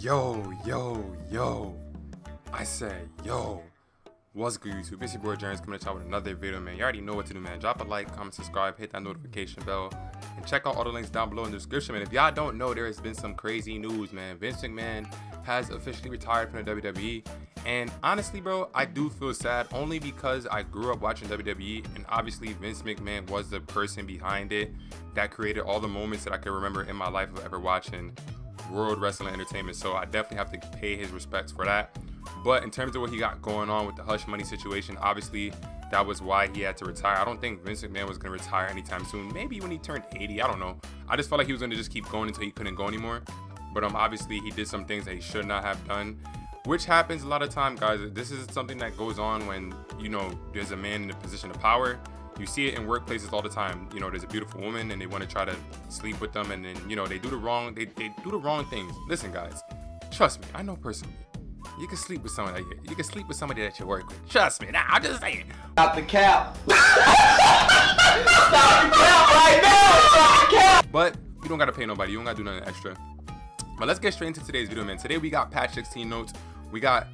Yo, yo, yo. I said, yo. What's good, YouTube? It's your boy James coming to y'all with another video, man. You already know what to do, man. Drop a like, comment, subscribe, hit that notification bell, and check out all the links down below in the description, man. If y'all don't know, there has been some crazy news, man. Vince McMahon has officially retired from the WWE. And honestly, bro, I do feel sad only because I grew up watching WWE, and obviously Vince McMahon was the person behind it that created all the moments that I can remember in my life of ever watching World Wrestling Entertainment. So I definitely have to pay his respects for that. But in terms of what he got going on with the hush money situation, obviously that was why he had to retire. I don't think Vince McMahon was going to retire anytime soon. Maybe when he turned 80, I don't know. I just felt like he was going to just keep going until he couldn't go anymore. But um, obviously he did some things that he should not have done, which happens a lot of time, guys. This is something that goes on when you know there's a man in a position of power. You see it in workplaces all the time. You know, there's a beautiful woman and they want to try to sleep with them, and then you know they do the wrong they, they do the wrong things. Listen, guys, trust me, I know personally. You can sleep with somebody. You can sleep with somebody that you work with. Trust me. Nah, I'm just saying. Stop the cap. Stop the cap right now. Stop the cap. But you don't gotta pay nobody. You don't gotta do nothing extra. But let's get straight into today's video, man. Today we got patch 16 notes. We got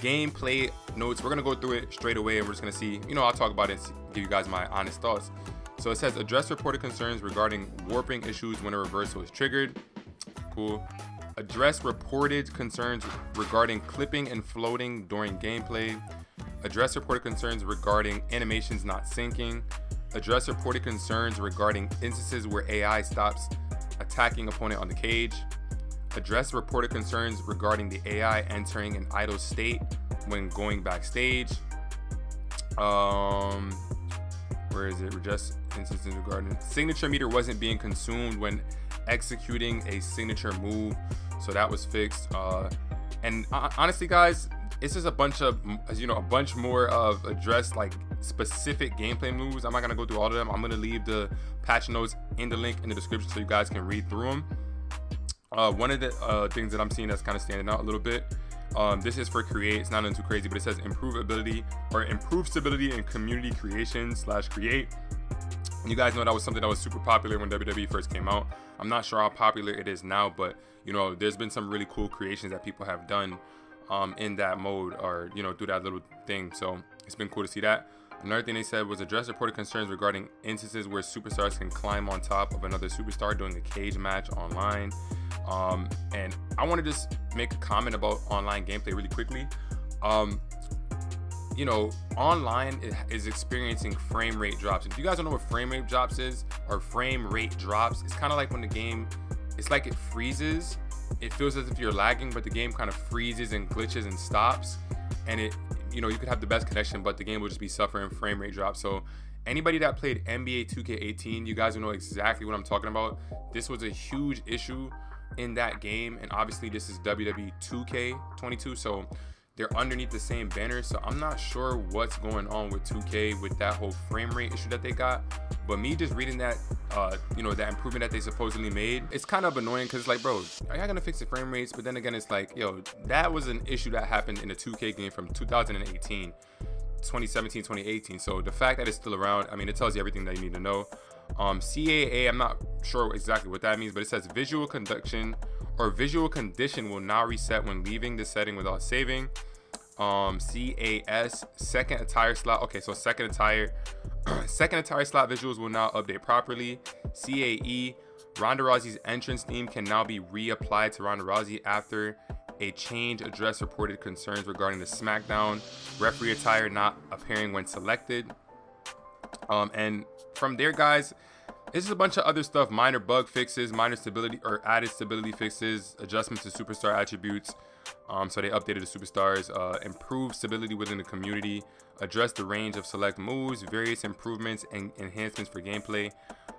gameplay notes. We're gonna go through it straight away, and we're just gonna see. You know, I'll talk about it. give you guys my honest thoughts. So it says address reported concerns regarding warping issues when a reversal is triggered. Cool address reported concerns regarding clipping and floating during gameplay, address reported concerns regarding animations not syncing, address reported concerns regarding instances where AI stops attacking opponent on the cage, address reported concerns regarding the AI entering an idle state when going backstage. Um, where is it? Just instances regarding signature meter wasn't being consumed when executing a signature move so that was fixed. Uh, and uh, honestly, guys, it's just a bunch of, as you know, a bunch more of addressed like specific gameplay moves. I'm not gonna go through all of them. I'm gonna leave the patch notes in the link in the description so you guys can read through them. Uh, one of the uh, things that I'm seeing that's kind of standing out a little bit. Um, this is for create. It's not too crazy, but it says improve ability or improve stability in community creation slash create. You guys know that was something that was super popular when WWE first came out. I'm not sure how popular it is now, but you know, there's been some really cool creations that people have done um, in that mode or you know, do that little thing. So it's been cool to see that. Another thing they said was address reported concerns regarding instances where superstars can climb on top of another superstar during a cage match online. Um, and I want to just make a comment about online gameplay really quickly. Um, you know, online is experiencing frame rate drops. If you guys don't know what frame rate drops is or frame rate drops, it's kind of like when the game, it's like it freezes. It feels as if you're lagging, but the game kind of freezes and glitches and stops. And it, you know, you could have the best connection, but the game will just be suffering frame rate drops. So anybody that played NBA 2K18, you guys will know exactly what I'm talking about. This was a huge issue in that game, and obviously this is WWE 2K22, so they're underneath the same banner. So I'm not sure what's going on with 2K with that whole frame rate issue that they got. But me just reading that, uh, you know, that improvement that they supposedly made, it's kind of annoying because like, bro, are y'all gonna fix the frame rates? But then again, it's like, yo, that was an issue that happened in a 2K game from 2018. 2017 2018 so the fact that it's still around i mean it tells you everything that you need to know um caa i'm not sure exactly what that means but it says visual conduction or visual condition will now reset when leaving the setting without saving. Um cas second attire slot. Okay so second attire second attire slot visuals will now update properly. Cae ronda rousey's entrance theme can now be reapplied to ronda rousey after a change address reported concerns regarding the smackdown referee attire not appearing when selected. Um and from there guys this is a bunch of other stuff minor bug fixes minor stability or added stability fixes adjustments to superstar attributes um, so they updated the superstars, uh, improved stability within the community, addressed the range of select moves, various improvements and enhancements for gameplay,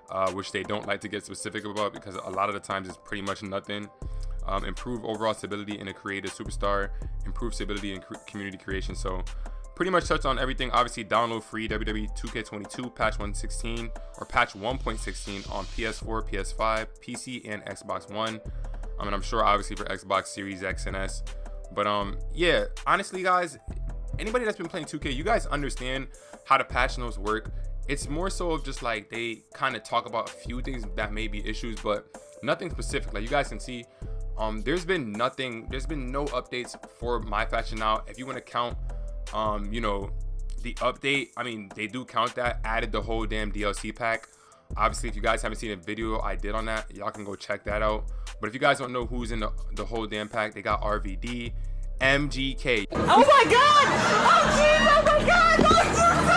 uh, which they don't like to get specific about because a lot of the times it's pretty much nothing. Um, improve overall stability in a creative superstar, improve stability in community creation. So pretty much touched on everything. Obviously, download free WWE 2K22 patch 116 or patch 1.16 on PS4, PS5, PC, and Xbox One. I mean, I'm sure obviously for Xbox Series X and S. But um, yeah, honestly, guys, anybody that's been playing 2K, you guys understand how the patch notes work. It's more so of just like they kind of talk about a few things that may be issues, but nothing specific. Like you guys can see, Um, there's been nothing. There's been no updates for my faction now. If you want to count, um, you know, the update. I mean, they do count that. Added the whole damn DLC pack. Obviously, if you guys haven't seen a video I did on that, y'all can go check that out. But if you guys don't know who's in the, the whole damn pack, they got RVD, MGK. Oh my god! Oh jeez! Oh my god!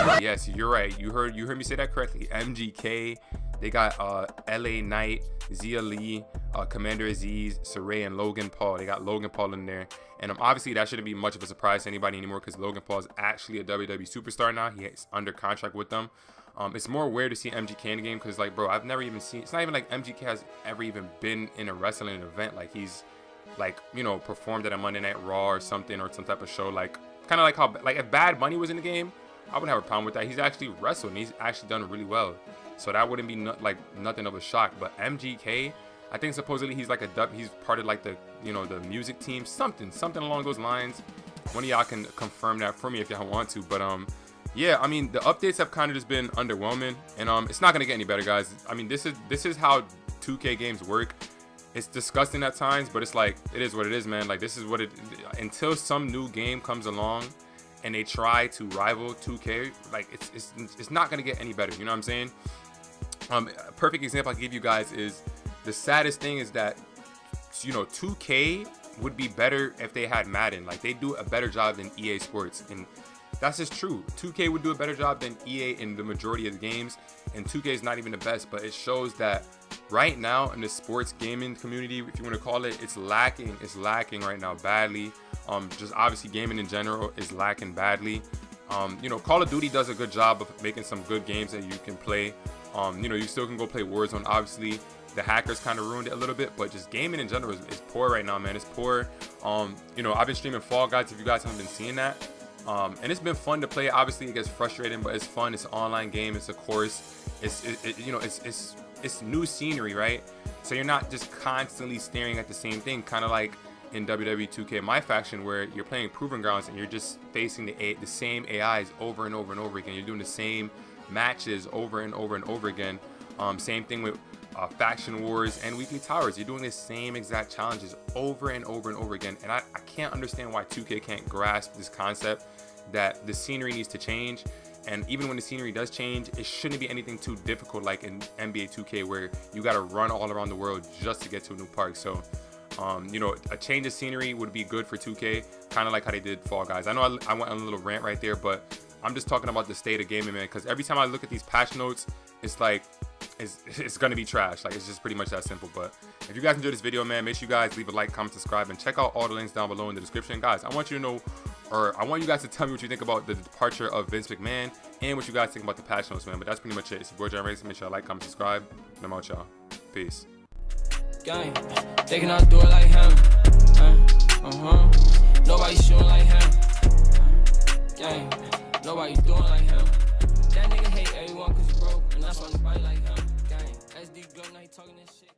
Oh, yes, you're right. You heard you heard me say that correctly. MGK. They got uh, LA Knight, Xia Li, uh, Commander Azeez, Sarray, and Logan Paul. They got Logan Paul in there. And um, obviously, that shouldn't be much of a surprise to anybody anymore because Logan Paul is actually a WWE superstar now. He's under contract with them. Um, it's more weird to see MGK in the game because, like, bro, I've never even seen. It's not even like MGK has ever even been in a wrestling event. Like, he's like you know performed at a Monday Night Raw or something or some type of show. Like kind of like how like if Bad Bunny was in the game, I wouldn't have a problem with that. He's actually wrestled and he's actually done really well, so that wouldn't be no, like nothing of a shock. But MGK, I think supposedly he's like a dub. He's part of like the you know the music team, something something along those lines. One of y'all can confirm that for me if y'all want to. But um. Yeah, I mean the updates have kind of just been underwhelming, and um, it's not gonna get any better, guys. I mean, this is this is how 2K games work it's disgusting at times, but it's like it is what it is, man. Like this is what it until some new game comes along and they try to rival 2K, like it's it's it's not gonna get any better. You know what I'm saying? Um, a perfect example I give you guys is the saddest thing is that you know 2K would be better if they had Madden. Like they do a better job than EA Sports, and that's just true. 2K would do a better job than EA in the majority of the games, and 2K is not even the best. But it shows that right now in the sports gaming community, if you want to call it, it's lacking. It's lacking right now badly. Um, just obviously gaming in general is lacking badly. Um, you know, Call of Duty does a good job of making some good games that you can play. Um, you know, you still can go play Warzone. Obviously, the hackers kind of ruined it a little bit, but just gaming in general is, is poor right now, man. It's poor. Um, you know, I've been streaming Fall Guys. If you guys haven't been seeing that, um, and it's been fun to play. Obviously, it gets frustrating, but it's fun. It's an online game. It's a course. It's it, it, you know, it's it's it's new scenery, right? So you're not just constantly staring at the same thing, kind of like in WWE 2K My Faction, where you're playing Proving Grounds and you're just facing the the same AIs over and over and over again. You're doing the same matches over and over and over again. Um, same thing with uh, Faction Wars and Weekly Towers. You're doing the same exact challenges over and over and over again. And I, I can't understand why 2K can't grasp this concept that the scenery needs to change and even when the scenery does change, it shouldn't be anything too difficult like in NBA 2K where you got to run all around the world just to get to a new park. So, um, you know, a change of scenery would be good for 2K, kind of like how they did Fall Guys. I know I, I went on a little rant right there, but I'm just talking about the state of gaming, man. Because every time I look at these patch notes, it's like, it's, it's gonna be trash. Like, it's just pretty much that simple. But if you guys enjoyed this video, man, make sure you guys leave a like, comment, subscribe, and check out all the links down below in the description. Guys, I want you to know, or I want you guys to tell me what you think about the departure of Vince McMahon and what you guys think about the patch notes, man. But that's pretty much it. It's your boy, John Race. Make sure you like, comment, subscribe. And I'm out, y'all. Peace. Gang, they cannot do it like him. Uh, uh huh. Uh-huh. Nobody shooting like him. Uh, gang. Nobody doing like him. That nigga hate everyone cause he broke, and that's why nobody like him. Gang, SD Gun, now he talking this shit.